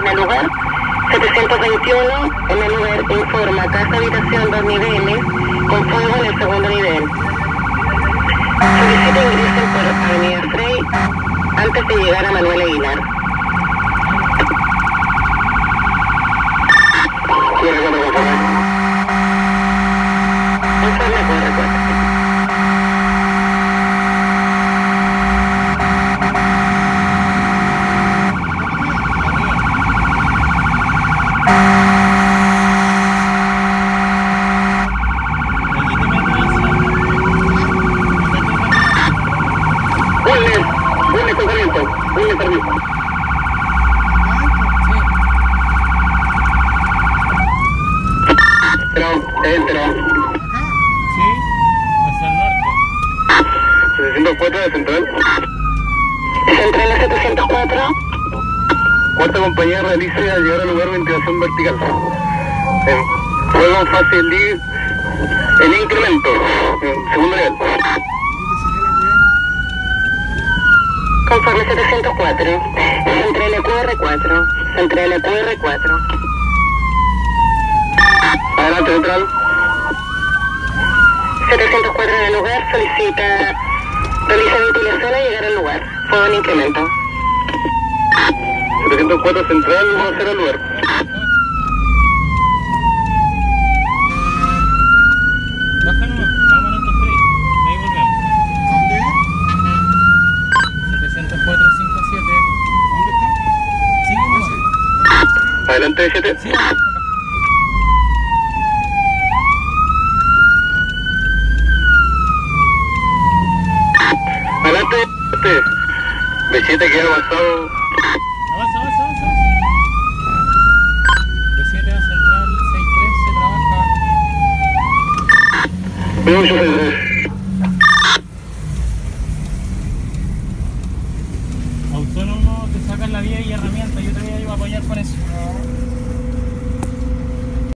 en el lugar. 721 en el lugar informa casa habitación dos niveles con fuego en el segundo nivel. Solicita ingreso por Avenida Frey antes de llegar a Manuel Aguilar. Unle, unle con sarmiento, unle sarmiento. Pero, pero, Sí, hacia el norte. 704 de central. Central a 704. Cuarta compañía realice al llegar al lugar ventilación vertical. En fuego li- en incremento, en segundo nivel. Conforme 704. Central EQR4. Central EQR4. Adelante, central. 704 en el lugar solicita realiza ventilación al llegar al lugar. Fuego en incremento. 704 central, vamos a hacer al lugar. Adelante, 7. Sí. Adelante, este. B7 que ha avanzado. Avanza, avanza, avanza. De 7 a central 63 se trabaja. Mucho yo te voy a apoyar por eso.